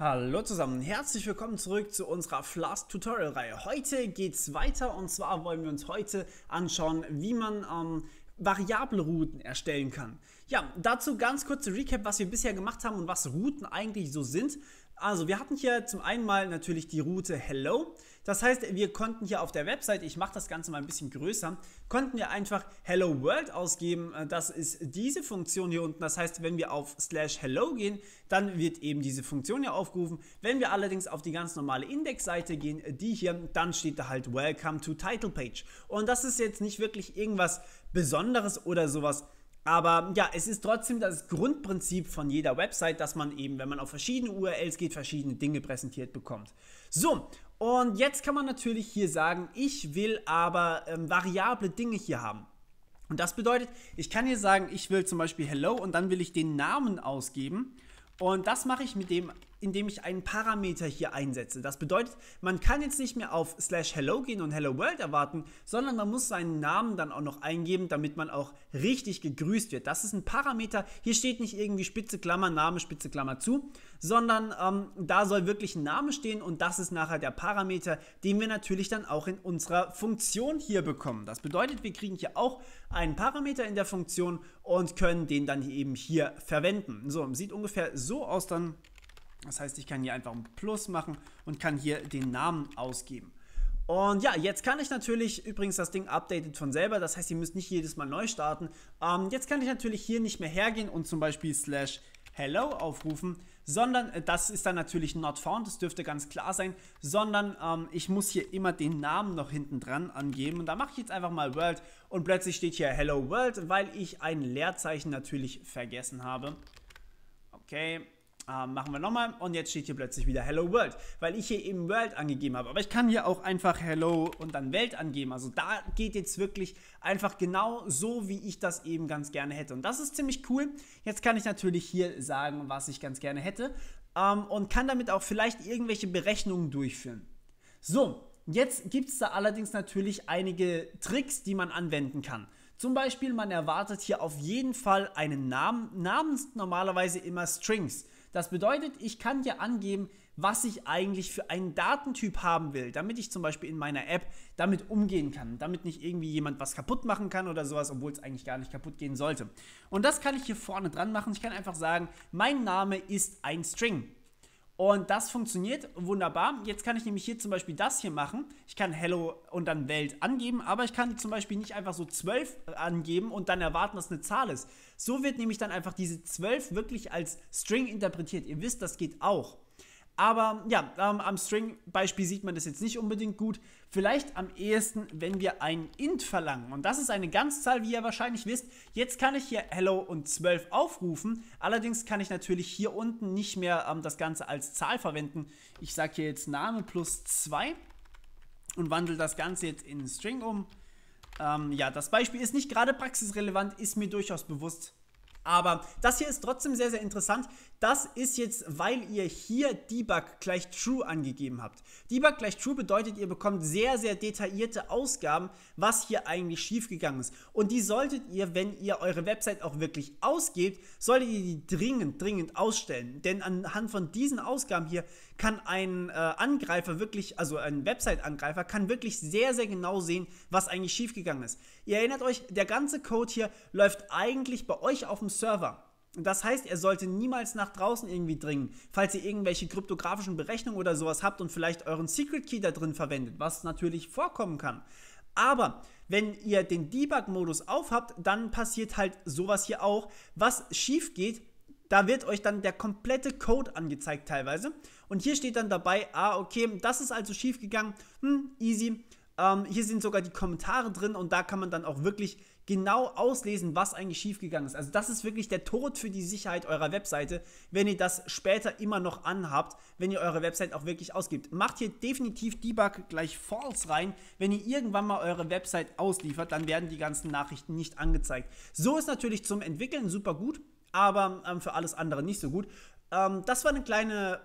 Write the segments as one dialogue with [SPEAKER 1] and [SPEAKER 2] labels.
[SPEAKER 1] Hallo zusammen, herzlich willkommen zurück zu unserer Flask Tutorial Reihe. Heute geht es weiter und zwar wollen wir uns heute anschauen, wie man ähm, variable Routen erstellen kann. Ja, dazu ganz kurze Recap, was wir bisher gemacht haben und was Routen eigentlich so sind. Also wir hatten hier zum einen mal natürlich die Route Hello. Das heißt, wir konnten hier auf der Website, ich mache das Ganze mal ein bisschen größer, konnten wir einfach Hello World ausgeben. Äh, das ist diese Funktion hier unten. Das heißt, wenn wir auf slash Hello gehen, dann wird eben diese Funktion hier aufgerufen. Wenn wir allerdings auf die ganz normale Indexseite gehen, die hier, dann steht da halt Welcome to Title Page. Und das ist jetzt nicht wirklich irgendwas Besonderes oder sowas aber ja, es ist trotzdem das Grundprinzip von jeder Website, dass man eben, wenn man auf verschiedene URLs geht, verschiedene Dinge präsentiert bekommt. So, und jetzt kann man natürlich hier sagen, ich will aber ähm, variable Dinge hier haben. Und das bedeutet, ich kann hier sagen, ich will zum Beispiel Hello und dann will ich den Namen ausgeben. Und das mache ich mit dem indem ich einen Parameter hier einsetze. Das bedeutet, man kann jetzt nicht mehr auf slash hello gehen und hello world erwarten, sondern man muss seinen Namen dann auch noch eingeben, damit man auch richtig gegrüßt wird. Das ist ein Parameter. Hier steht nicht irgendwie Spitze Klammer, Name, Spitze Klammer zu, sondern ähm, da soll wirklich ein Name stehen und das ist nachher der Parameter, den wir natürlich dann auch in unserer Funktion hier bekommen. Das bedeutet, wir kriegen hier auch einen Parameter in der Funktion und können den dann eben hier verwenden. So, sieht ungefähr so aus dann das heißt, ich kann hier einfach ein Plus machen und kann hier den Namen ausgeben. Und ja, jetzt kann ich natürlich, übrigens das Ding updatet von selber, das heißt, ihr müsst nicht jedes Mal neu starten. Ähm, jetzt kann ich natürlich hier nicht mehr hergehen und zum Beispiel slash hello aufrufen, sondern äh, das ist dann natürlich not found, das dürfte ganz klar sein, sondern ähm, ich muss hier immer den Namen noch hinten dran angeben und da mache ich jetzt einfach mal world und plötzlich steht hier hello world, weil ich ein Leerzeichen natürlich vergessen habe. Okay, ähm, machen wir nochmal und jetzt steht hier plötzlich wieder Hello World, weil ich hier eben World angegeben habe. Aber ich kann hier auch einfach Hello und dann Welt angeben. Also da geht jetzt wirklich einfach genau so, wie ich das eben ganz gerne hätte. Und das ist ziemlich cool. Jetzt kann ich natürlich hier sagen, was ich ganz gerne hätte ähm, und kann damit auch vielleicht irgendwelche Berechnungen durchführen. So, Jetzt gibt es da allerdings natürlich einige Tricks, die man anwenden kann. Zum Beispiel, man erwartet hier auf jeden Fall einen Namen. Namen sind normalerweise immer Strings. Das bedeutet, ich kann hier angeben, was ich eigentlich für einen Datentyp haben will, damit ich zum Beispiel in meiner App damit umgehen kann, damit nicht irgendwie jemand was kaputt machen kann oder sowas, obwohl es eigentlich gar nicht kaputt gehen sollte. Und das kann ich hier vorne dran machen. Ich kann einfach sagen, mein Name ist ein String. Und das funktioniert wunderbar. Jetzt kann ich nämlich hier zum Beispiel das hier machen. Ich kann Hello und dann Welt angeben, aber ich kann zum Beispiel nicht einfach so 12 angeben und dann erwarten, dass eine Zahl ist. So wird nämlich dann einfach diese 12 wirklich als String interpretiert. Ihr wisst, das geht auch. Aber ja, ähm, am String-Beispiel sieht man das jetzt nicht unbedingt gut. Vielleicht am ehesten, wenn wir ein int verlangen. Und das ist eine Ganzzahl, wie ihr wahrscheinlich wisst. Jetzt kann ich hier hello und 12 aufrufen. Allerdings kann ich natürlich hier unten nicht mehr ähm, das Ganze als Zahl verwenden. Ich sage hier jetzt Name plus 2 und wandle das Ganze jetzt in String um. Ähm, ja, das Beispiel ist nicht gerade praxisrelevant, ist mir durchaus bewusst. Aber das hier ist trotzdem sehr, sehr interessant. Das ist jetzt, weil ihr hier Debug gleich True angegeben habt. Debug gleich True bedeutet, ihr bekommt sehr, sehr detaillierte Ausgaben, was hier eigentlich schiefgegangen ist. Und die solltet ihr, wenn ihr eure Website auch wirklich ausgebt, solltet ihr die dringend, dringend ausstellen. Denn anhand von diesen Ausgaben hier kann ein äh, Angreifer wirklich, also ein Website-Angreifer, kann wirklich sehr, sehr genau sehen, was eigentlich schiefgegangen ist. Ihr erinnert euch, der ganze Code hier läuft eigentlich bei euch auf dem Server. Das heißt, er sollte niemals nach draußen irgendwie dringen, falls ihr irgendwelche kryptografischen Berechnungen oder sowas habt und vielleicht euren Secret Key da drin verwendet, was natürlich vorkommen kann. Aber wenn ihr den Debug-Modus aufhabt, dann passiert halt sowas hier auch. Was schief geht, da wird euch dann der komplette Code angezeigt teilweise. Und hier steht dann dabei, ah, okay, das ist also schief gegangen. Hm, easy. Ähm, hier sind sogar die Kommentare drin und da kann man dann auch wirklich genau auslesen, was eigentlich schiefgegangen ist. Also das ist wirklich der Tod für die Sicherheit eurer Webseite, wenn ihr das später immer noch anhabt, wenn ihr eure Website auch wirklich ausgibt. Macht hier definitiv Debug gleich False rein. Wenn ihr irgendwann mal eure Website ausliefert, dann werden die ganzen Nachrichten nicht angezeigt. So ist natürlich zum Entwickeln super gut, aber ähm, für alles andere nicht so gut. Ähm, das war eine kleine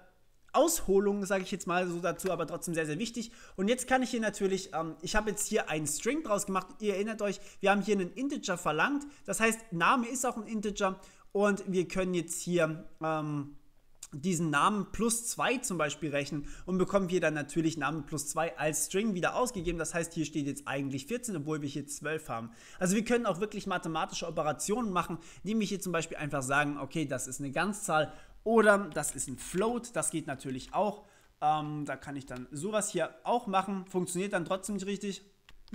[SPEAKER 1] Ausholung, sage ich jetzt mal so dazu, aber trotzdem sehr, sehr wichtig. Und jetzt kann ich hier natürlich, ähm, ich habe jetzt hier einen String draus gemacht. Ihr erinnert euch, wir haben hier einen Integer verlangt. Das heißt, Name ist auch ein Integer und wir können jetzt hier ähm, diesen Namen plus 2 zum Beispiel rechnen und bekommen wir dann natürlich Namen plus 2 als String wieder ausgegeben. Das heißt, hier steht jetzt eigentlich 14, obwohl wir hier 12 haben. Also wir können auch wirklich mathematische Operationen machen, indem wir hier zum Beispiel einfach sagen, okay, das ist eine Ganzzahl oder das ist ein Float, das geht natürlich auch. Ähm, da kann ich dann sowas hier auch machen, funktioniert dann trotzdem nicht richtig.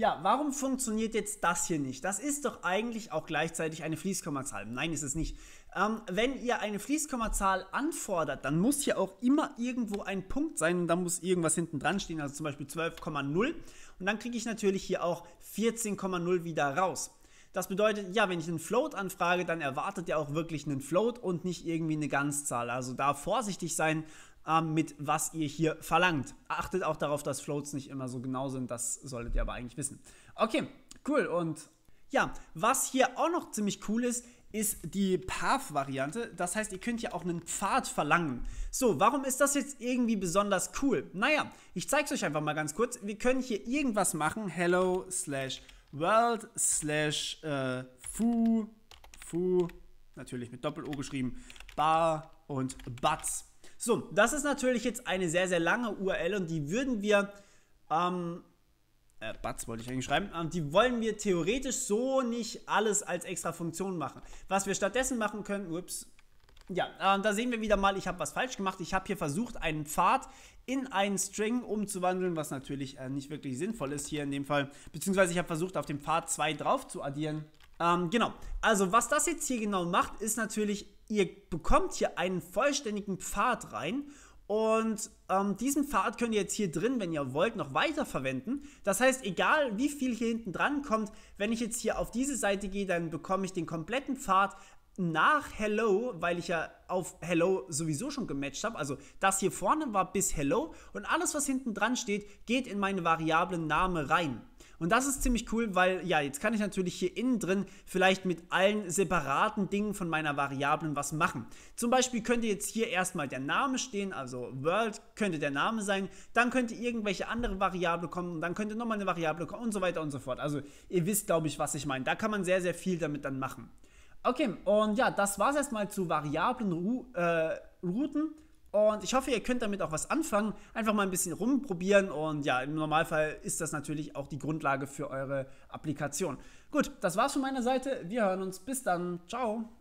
[SPEAKER 1] Ja, warum funktioniert jetzt das hier nicht? Das ist doch eigentlich auch gleichzeitig eine Fließkommazahl. Nein, ist es nicht. Ähm, wenn ihr eine Fließkommazahl anfordert, dann muss hier auch immer irgendwo ein Punkt sein und dann muss irgendwas hinten dran stehen, also zum Beispiel 12,0 und dann kriege ich natürlich hier auch 14,0 wieder raus. Das bedeutet, ja, wenn ich einen Float anfrage, dann erwartet ihr auch wirklich einen Float und nicht irgendwie eine Ganzzahl. Also da vorsichtig sein ähm, mit was ihr hier verlangt. Achtet auch darauf, dass Floats nicht immer so genau sind, das solltet ihr aber eigentlich wissen. Okay, cool und ja, was hier auch noch ziemlich cool ist, ist die Path-Variante. Das heißt, ihr könnt ja auch einen Pfad verlangen. So, warum ist das jetzt irgendwie besonders cool? Naja, ich zeige es euch einfach mal ganz kurz. Wir können hier irgendwas machen. Hello slash world slash äh, foo, foo, natürlich mit Doppel-O geschrieben, bar und buts. So, das ist natürlich jetzt eine sehr, sehr lange URL und die würden wir, ähm, äh, Butts wollte ich eigentlich schreiben, ähm, die wollen wir theoretisch so nicht alles als extra Funktion machen. Was wir stattdessen machen können, ups, ja, äh, da sehen wir wieder mal, ich habe was falsch gemacht. Ich habe hier versucht, einen Pfad in einen String umzuwandeln, was natürlich äh, nicht wirklich sinnvoll ist hier in dem Fall. Beziehungsweise ich habe versucht, auf dem Pfad 2 drauf zu addieren. Ähm, genau, also was das jetzt hier genau macht, ist natürlich, ihr bekommt hier einen vollständigen Pfad rein und ähm, diesen Pfad könnt ihr jetzt hier drin, wenn ihr wollt, noch weiter verwenden. Das heißt, egal wie viel hier hinten dran kommt, wenn ich jetzt hier auf diese Seite gehe, dann bekomme ich den kompletten Pfad nach Hello, weil ich ja auf Hello sowieso schon gematcht habe. Also das hier vorne war bis Hello und alles, was hinten dran steht, geht in meine Variablen Name rein. Und das ist ziemlich cool, weil ja, jetzt kann ich natürlich hier innen drin vielleicht mit allen separaten Dingen von meiner Variablen was machen. Zum Beispiel könnte jetzt hier erstmal der Name stehen, also World könnte der Name sein, dann könnte irgendwelche andere Variable kommen, dann könnte nochmal eine Variable kommen und so weiter und so fort. Also ihr wisst, glaube ich, was ich meine. Da kann man sehr, sehr viel damit dann machen. Okay, und ja, das war es erstmal zu variablen äh, Routen. Und ich hoffe, ihr könnt damit auch was anfangen. Einfach mal ein bisschen rumprobieren. Und ja, im Normalfall ist das natürlich auch die Grundlage für eure Applikation. Gut, das war's von meiner Seite. Wir hören uns. Bis dann. Ciao.